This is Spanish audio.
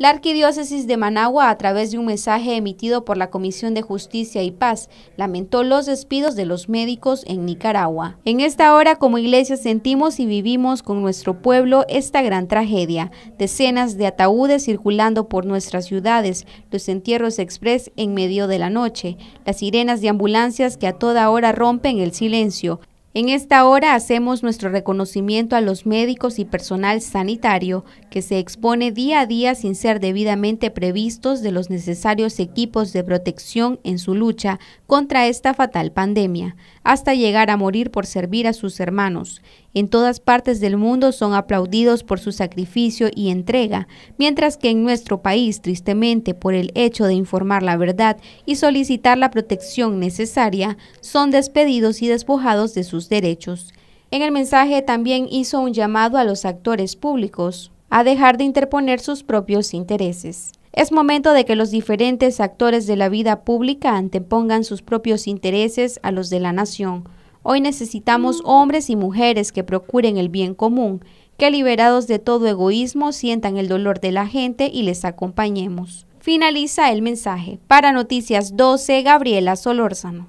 La Arquidiócesis de Managua, a través de un mensaje emitido por la Comisión de Justicia y Paz, lamentó los despidos de los médicos en Nicaragua. En esta hora, como iglesia, sentimos y vivimos con nuestro pueblo esta gran tragedia. Decenas de ataúdes circulando por nuestras ciudades, los entierros express en medio de la noche, las sirenas de ambulancias que a toda hora rompen el silencio, en esta hora hacemos nuestro reconocimiento a los médicos y personal sanitario que se expone día a día sin ser debidamente previstos de los necesarios equipos de protección en su lucha contra esta fatal pandemia, hasta llegar a morir por servir a sus hermanos. En todas partes del mundo son aplaudidos por su sacrificio y entrega, mientras que en nuestro país, tristemente por el hecho de informar la verdad y solicitar la protección necesaria, son despedidos y despojados de sus derechos. En el mensaje también hizo un llamado a los actores públicos a dejar de interponer sus propios intereses. Es momento de que los diferentes actores de la vida pública antepongan sus propios intereses a los de la nación. Hoy necesitamos hombres y mujeres que procuren el bien común, que liberados de todo egoísmo sientan el dolor de la gente y les acompañemos. Finaliza el mensaje. Para Noticias 12, Gabriela Solórzano.